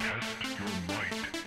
Test your might.